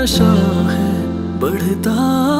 नशा है बढ़ता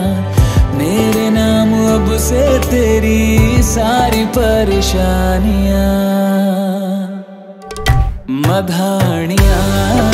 सारी परेशानियाँ मधानियाँ।